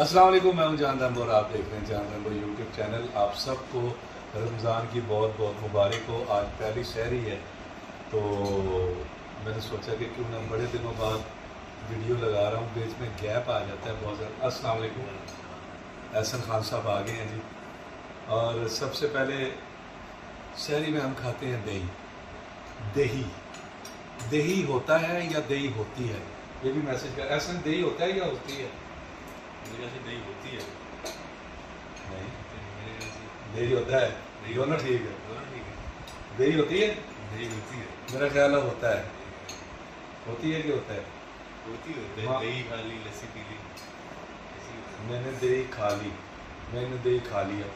वालेकुम मैं हूँ जान रंबो और आप देख रहे हैं जान रंबो यूट्यूब चैनल आप सबको रमज़ान की बहुत बहुत मुबारक हो। आज पहली शहरी है तो मैंने सोचा कि क्यों ना बड़े दिनों बाद वीडियो लगा रहा हूँ। बीच में गैप आ जाता है बहुत ज़्यादा। वालेकुम एहसन खान साहब आ गए हैं जी। और सबसे पहले शहरी में हम खाते हैं दही। दही। दही होता है या दही होती है? ये भी मैसेज कर ऐसा दही होता है या होती है? मेरे दही होती है। नहीं। मेरे ख्याल दही होता है। दोनों ठीक है। दोनों ठीक है। दही होती है? दही होती है। मेरा ख्याल है होता है। होती है कि होता है? होती है। दही हाँ। खा ली लस्सी पी ली। मैंने दही खा ली। मैंने दही खा लिया।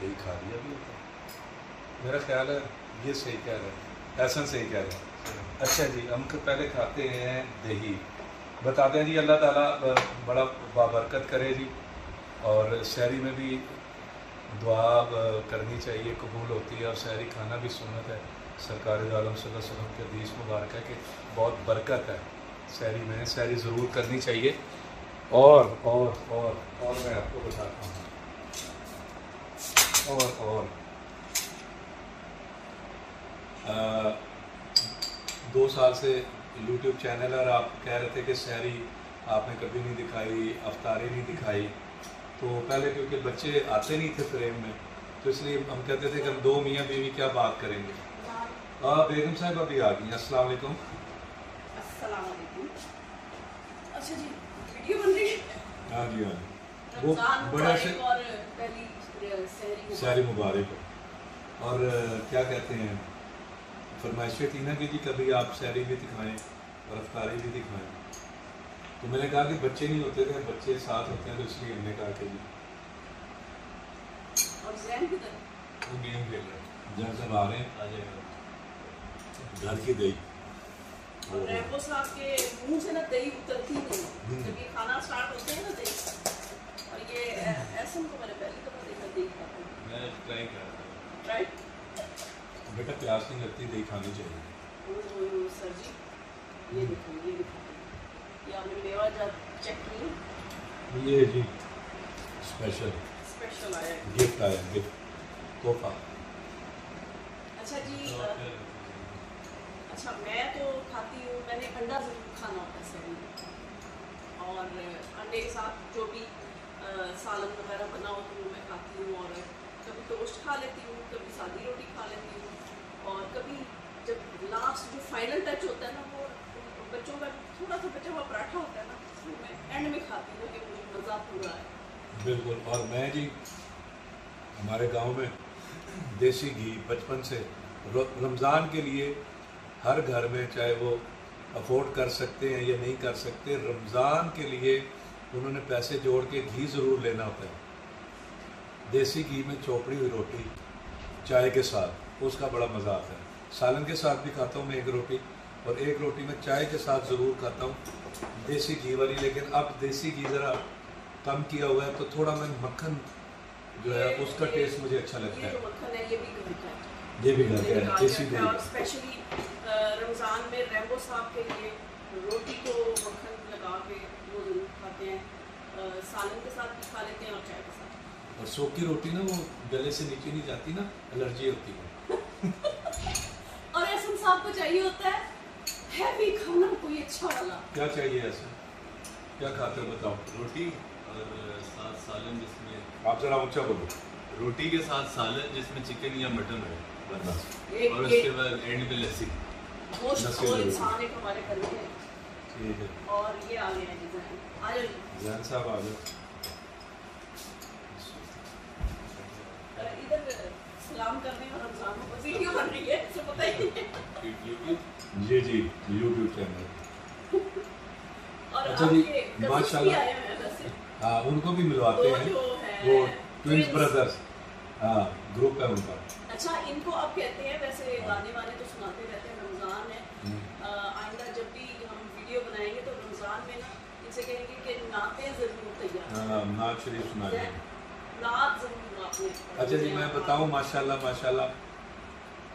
दही खा लिया भी होता है। मेरा ख्याल है ये सही कह रहा है। ऐसा सही कह रहा है। अच्छा जी हम तो पहले खाते हैं दही। बताते हैं जी अल्लाह ताला बड़ा बाबरकत करे जी। और शहरी में भी दुआ करनी चाहिए कबूल होती है। और शहरी खाना भी सुनत है। सरकार आलम वसल्लम के हदीस मुबारक है कि बहुत बरकत है शहरी में। शहरी ज़रूर करनी चाहिए। और और और और मैं आपको बताता हूँ। और और। अ, दो साल से यूट्यूब चैनल और आप कह रहे थे कि शहरी आपने कभी नहीं दिखाई अफ्तारी नहीं दिखाई। तो पहले क्योंकि बच्चे आते नहीं थे फ्रेम में तो इसलिए हम कहते थे कि हम दो मियाँ बीवी क्या बात करेंगे? आ, बेगम साहब अभी आ गई। अस्सलाम वालेकुम। अच्छा जी वीडियो बन रही है? हाँ जी हाँ जी। वो बड़ा से सहरी। मुबारक। और क्या कहते हैं? फरमाइशें थी ना कि जी कभी आप शहरी भी दिखाएँ और अफ्तारी भी दिखाएँ। तो मैंने कहा कि बच्चे नहीं होते थे बच्चे साथ होते हैं तो इसलिए हमने कहा कि जी। और जैन किधर? वो गेम खेल रहा है। जब सब आ रहे हैं आ जाएगा। घर की दही। और रैम्बो साहब के मुँह से ना दही उतरती नहीं हम्म। जब ये खाना स्टार्ट होते हैं ना दही और ये अ, ऐसन को मैंने पहली दफ़ा देखा दही खाते हुए मैं ट्राई कर रहा था राइट प्यास नहीं लगती दही खानी चाहिए। सर जी ये देखो ये देखो। ये मेवा चेक ये जी स्पेशल स्पेशल आया गिफ्ट आया गिफ्ट तोहफा। अच्छा जी तो अच्छा मैं तो खाती हूँ मैंने अंडा ज़रूर खाना होता है सभी और अंडे के साथ जो भी सालन वगैरह बना हो तो मैं खाती हूँ और कभी टोस्ट खा लेती हूँ कभी सादी रोटी खा लेती हूँ। और कभी जब लास्ट जो फाइनल टच होता है ना, वो बच्चों का थोड़ा सा बचा हुआ पराठा होता है ना वो मैं एंड में खाती हूँ कि मुझे मज़ा पूरा है। बिल्कुल, और मैं जी, हमारे गाँव में देसी घी बचपन से रमज़ान के लिए हर घर में चाहे वो अफोर्ड कर सकते हैं या नहीं कर सकते, रमज़ान के लिए उन्होंने पैसे जोड़ के घी ज़रूर लेना होता है। देसी घी में चोपड़ी हुई रोटी, चाय के साथ। उसका बड़ा मज़ा आता है। सालन के साथ भी खाता हूँ मैं एक रोटी और एक रोटी मैं चाय के साथ ज़रूर खाता हूँ। देसी घी वाली लेकिन अब देसी घी ज़रा कम किया हुआ है तो थोड़ा मैं मक्खन जो है उसका टेस्ट मुझे अच्छा लगता है। ये भी घर का है देसी घी। स्पेशली रमज़ान में रैम्बो साहब के लिए रोटी को मक्खन लगा के वो ज़रूर खाते हैं। सालन के साथ भी खा लेते हैं और चाय के साथ। और सूखी रोटी ना वो गले से नीचे नहीं जाती ना एलर्जी होती है। और एहसन साहब को चाहिए होता है हैवी खाना कोई अच्छा वाला। क्या चाहिए ऐसे? क्या खाते हो बताओ। रोटी और साथ सालन जिसमें आप जरा ऊँचा बोलो। रोटी के साथ सालन जिसमें चिकन या मटन हो बस। और उसके बाद एंड पे लस्सी। और में ठीक है। ये आ गया है डिज़ाइन आ जाओ। जैन साहब आ जाओ सलाम करने और रमज़ान में वीडियो बन रही है पता ही है। जी जी यूट्यूब चैनल और अच्छा जी, माशाल्लाह। हैं हाँ उनको भी मिलवाते हैं। वो ट्विंस ब्रदर्स हाँ ग्रुप है उनका। अच्छा इनको अब कहते हैं वैसे गाने वाने तो सुनाते रहते हैं रमज़ान है। हम्म। आइंदा जब भी हम वीडियो बनाएँगे तो रमज़ान में ना इनसे कहेंगे कि नाते ज़रूर तैयार। हाँ, नाज शरीफ सुना अच्छा जी मैं बताऊँ माशाल्लाह माशाल्लाह।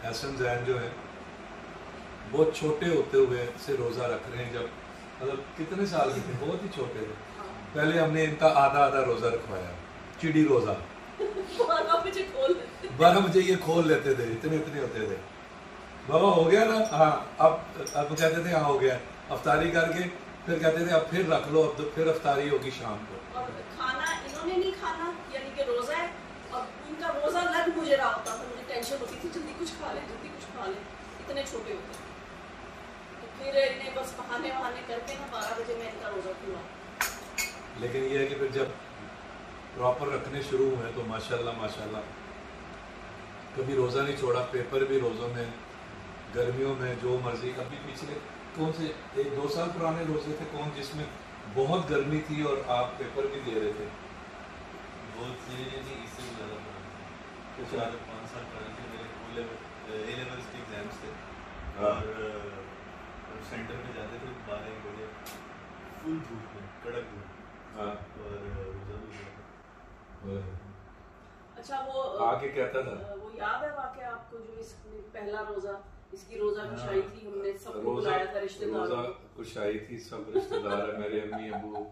एहसन जैन जो है बहुत छोटे होते हुए से रोज़ा रख रहे हैं जब मतलब कितने साल के थे? बहुत ही छोटे थे। हाँ। पहले हमने इनका आधा आधा रोजा रखवाया चिड़ी रोजा। बारह बजे बारह बजे ये खोल लेते थे इतने इतने होते थे। बाबा हो गया ना? हाँ अब अब कहते थे हाँ हो गया। अफ्तारी करके फिर कहते थे अब फिर रख लो अब तो फिर अफ्तारी होगी शाम को और खाना इन्होंने नहीं खाना यानी कि रोजा है और उनका रोजा लग मुझे रहा होता था मुझे टेंशन होती थी जल्दी कुछ खा ले जल्दी कुछ खा ले। इतने छोटे होते तो फिर इन्हें बस बहाने वहाने करके ना बारह बजे मैं इनका रोजा खुला। लेकिन ये है कि फिर जब प्रॉपर रखने शुरू हुए तो माशाल्लाह माशाल्लाह। कभी रोज़ा नहीं छोड़ा पेपर भी रोज़ों में गर्मियों में जो मर्ज़ी। अभी पिछले कौन से एक दो साल पुराने रोज़े थे कौन जिसमें बहुत गर्मी थी और आप पेपर भी दे रहे थे? थे नहीं इससे ज़्यादा चार पाँच साल पुराने थे मेरे ओ लेवल ए लेवल्स के एग्ज़ाम्स थे। हाँ। और सेंटर में जाते थे बारह एक बजे। फुल धूप में कड़क धूप। हाँ। और रोज़ा भी अच्छा वो आके कहता था वो याद है वाकया आपको जो इसमें पहला रोजा? इसकी रोजा कुशाई थी? हमने सबको बुलाया था रोज़ा रिश्तेदारों को। कुछ थी सब रिश्तेदार है मेरे अम्मी अबू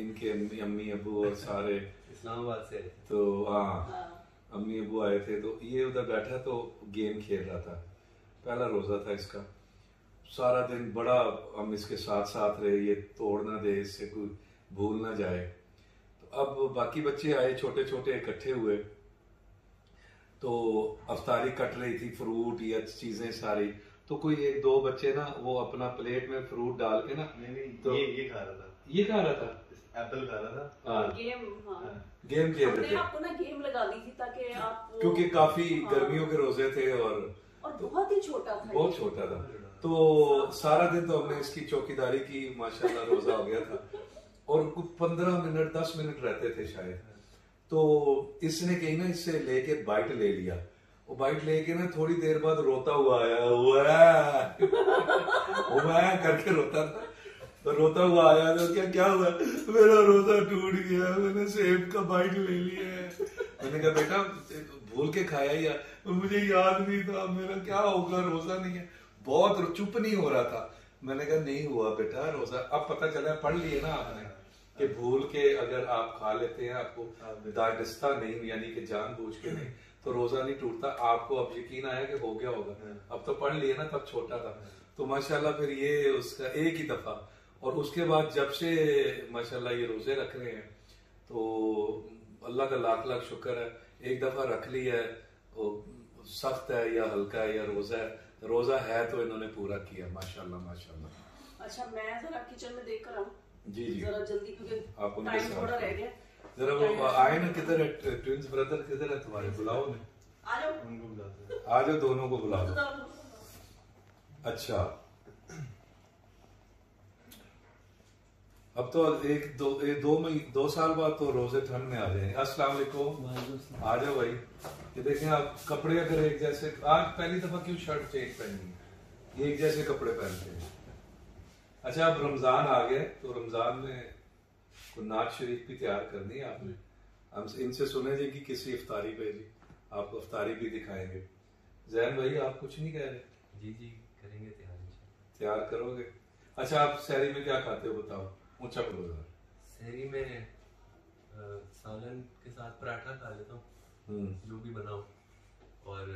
इनके अम्मी अम्मी अबू और सारे। इस्लामाबाद से तो हाँ। हाँ। अम्मी अबू आए थे तो ये उधर बैठा तो गेम खेल रहा था। पहला रोजा था इसका। सारा दिन बड़ा हम इसके साथ साथ रहे ये तोड़ ना दे इससे कोई भूल ना जाए। तो अब बाकी बच्चे आए छोटे छोटे इकट्ठे हुए। तो अफ्तारी कट रही थी फ्रूट या चीज़ें सारी। तो कोई एक दो बच्चे ना वो अपना प्लेट में फ्रूट डाल के ना नहीं नहीं तो- ये ये खा रहा था। ये खा रहा था एप्पल खा रहा था हाँ। गेम हाँ। गेम खेल हमने रहे थे आपको ना गेम लगा दी थी ताकि आप क्योंकि काफ़ी हाँ। गर्मियों के रोज़े थे और और बहुत ही छोटा था बहुत छोटा था। तो सारा दिन तो हमने इसकी चौकीदारी की माशाल्लाह रोजा हो गया था। और कुछ पंद्रह मिनट दस मिनट रहते थे शायद। तो इसने कहीं ना इससे लेके बाइट ले लिया। वो बाइट लेके ना थोड़ी देर बाद रोता हुआ आया हुआ हुआ करके रोता था। रोता हुआ आया तो क्या क्या हुआ? मेरा रोजा टूट गया मैंने सेब का बाइट ले लिया है। मैंने कहा बेटा भूल के खाया या? मुझे याद नहीं था मेरा क्या होगा रोजा नहीं है। बहुत चुप नहीं हो रहा था। मैंने कहा नहीं हुआ बेटा रोजा अब पता चला पढ़ लिए ना आपने कि भूल के अगर आप खा लेते हैं आपको दागिस्ता नहीं यानी कि जानबूझ के नहीं तो रोजा नहीं टूटता। आपको अब यकीन आया कि हो गया होगा। अब तो पढ़ लिए ना तब छोटा था। तो माशाल्लाह फिर ये उसका एक ही दफ़ा और उसके बाद जब से माशाल्लाह ये रोज़े रख रहे हैं तो अल्लाह का लाख लाख शुक्र है एक दफ़ा रख लिया है वो सख्त है या हल्का है या रोजा है रोजा है तो इन्होंने पूरा किया माशाल्लाह माशाल्लाह। अच्छा मैं जरा किचन में देख कर आऊँ। जी, जी। जरा जल्दी क्योंकि आप टाइम थोड़ा रह गया। जरा वो आए ना किधर है ट्विंस ब्रदर किधर है तुम्हारे? बुलाओ ने आ जाओ। उनको बुलाते आ जाओ दोनों को बुला दो। अच्छा। अब तो एक दो एक दो मही दो साल बाद तो रोज़े ठंड में आ जाएँगे। अस्सलाम वालेकुम। आ जाओ भाई। ये देखें आप कपड़े अगर एक जैसे आज पहली दफ़ा क्यों शर्ट चेंज पहनी? ये एक जैसे कपड़े पहनते हैं। अच्छा अब रमज़ान आ गए तो रमज़ान में कोई नाज शरीफ भी तैयार करनी है आपने। हम इनसे सुने जी कि किसी इफ्तारी पे जी आपको इफ्तारी भी दिखाएँगे। जैन भाई आप कुछ नहीं कह रहे? जी जी करेंगे तैयार तैयार करोगे? अच्छा आप शहरी में क्या खाते हो बताओ? ऊँचा बोलो जरा। शहरी में सालन के साथ पराठा खा लेता हूँ। हम्म। जो भी बनाऊँ और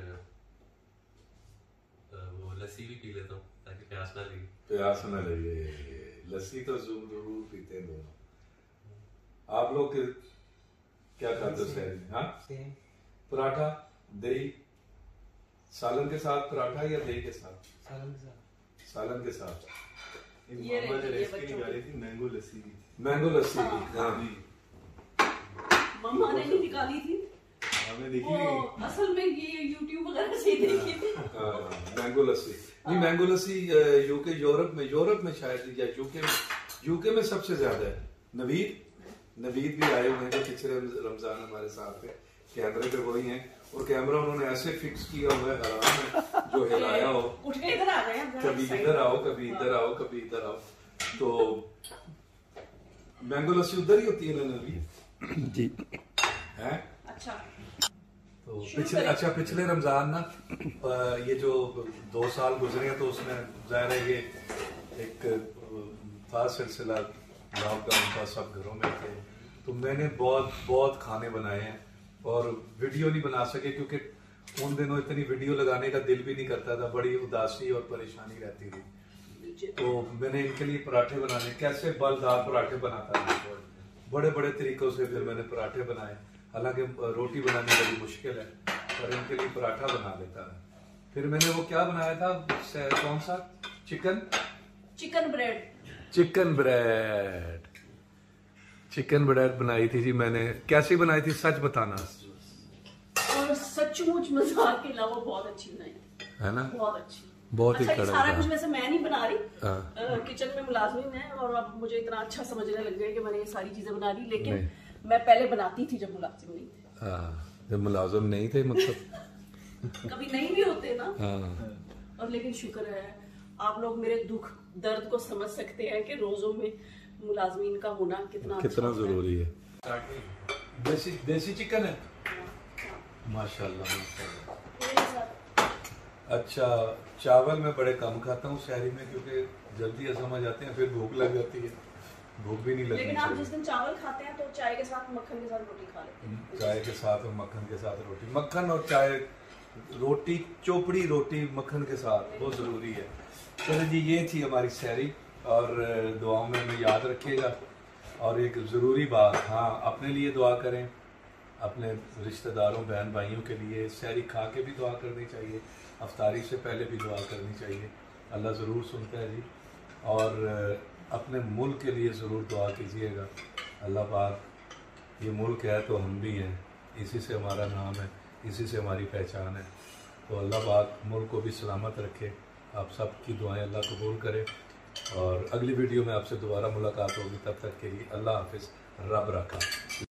वो लस्सी भी पी लेता हूँ ताकि प्यास ना लगे। प्यास न लगे। लस्सी तो ज़रूर ज़रूर पीते हैं दोनों। आप लोग के- क्या खाते हो शहरी? में हाँ पराठा दही सालन के साथ पराठा या दही के साथ? सालन के साथ। सालन के साथ। ये मामा ने रेसिपी निकाली थी मैंगो लस्सी की। मैंगो लस्सी की हाँ। मम्मा ने नहीं निकाली थी? देखी नहीं। असल में ये यूट्यूब वगैरह से ही देखी थी। हाँ, मैंगो लस्सी। नहीं मैंगो लस्सी यूके यूरोप में यूरोप में शायद या यूके में यूके में सबसे ज़्यादा है। नवीद? नवीद भी आए हुए हैं जो पिछले रमज़ान हमारे साथ थे कैमरे पे वही हैं। और कैमरा उन्होंने ऐसे फिक्स किया हुआ है हराम में जो हिलाया हो। उठे इधर आ गए कभी इधर आओ कभी इधर आओ कभी इधर आओ। तो मैंगो लस्सी उधर ही होती है ना जी। है? अच्छा। तो पिछले अच्छा पिछले रमज़ान ना ये जो दो साल गुजरे हैं तो उसमें ज़ाहिर है ये एक था सिलसिला लॉकडाउन था सब घरों में थे। तो मैंने बहुत बहुत खाने बनाए हैं। और वीडियो नहीं बना सके क्योंकि उन दिनों इतनी वीडियो लगाने का दिल भी नहीं करता था बड़ी उदासी और परेशानी रहती थी। तो मैंने इनके लिए पराठे बनाने कैसे बलदार पराठे बनाता था बड़े बड़े तरीकों से फिर मैंने पराठे बनाए। हालाँकि रोटी बनानी बड़ी मुश्किल है पर इनके लिए पराठा बना लेता है। फिर मैंने वो क्या बनाया था? कौन सा? Chicken? Chicken bread. Chicken bread. Chicken bread बनाई थी जी मैंने। कैसी बनाई थी? सच बताना। और सचमुच मज़ाक के अलावा बहुत अच्छी बनाई। है ना? बहुत अच्छी। बहुत ही अच्छा, ये कड़क सारा कुछ वैसे मैं नहीं बना रही। हाँ। किचन में मुलाजमिन है और अब मुझे इतना अच्छा समझने लग गया कि मैंने ये सारी चीज़ें बना ली लेकिन मैं पहले बनाती थी जब मुलाजिम नहीं थे। हाँ, जब मुलाजम नहीं थे मतलब। कभी नहीं भी होते ना। हाँ। और लेकिन शुक्र है आप लोग मेरे दुख दर्द को समझ सकते हैं कि रोजों में मुलाजमीन का होना कितना अच्छा कितना ज़रूरी है। देसी देसी चिकन है। माशाल्लाह माशाल्लाह। अच्छा चावल मैं बड़े कम खाता हूँ शहरी में क्योंकि जल्दी असम आ जाते हैं फिर भूख लग जाती है। भूख भी नहीं लगनी लेकिन आप जिस चाहिए दिन चावल खाते हैं तो चाय के साथ मक्खन के साथ रोटी खा लेते हैं चाय के साथ और मक्खन के साथ रोटी। मक्खन और चाय रोटी चोपड़ी रोटी मक्खन के साथ बहुत ज़रूरी है। चलो जी ये थी हमारी शहरी और दुआओं में हमें याद रखिएगा। और एक ज़रूरी बात हाँ अपने लिए दुआ करें। अपने रिश्तेदारों बहन भाइयों के लिए सैरी खा के भी दुआ करनी चाहिए, अफ्तारी से पहले भी दुआ करनी चाहिए। अल्लाह ज़रूर सुनता है जी। और अपने मुल्क के लिए ज़रूर दुआ कीजिएगा। अल्लाह पाक, ये मुल्क है तो हम भी हैं। इसी से हमारा नाम है, इसी से हमारी पहचान है। तो अल्लाह पाक मुल्क को भी सलामत रखे। आप सब की दुआएँ अल्लाह कबूल करे। और अगली वीडियो में आपसे दोबारा मुलाकात होगी। तब तक के लिए अल्लाह हाफिज़। रब रखा।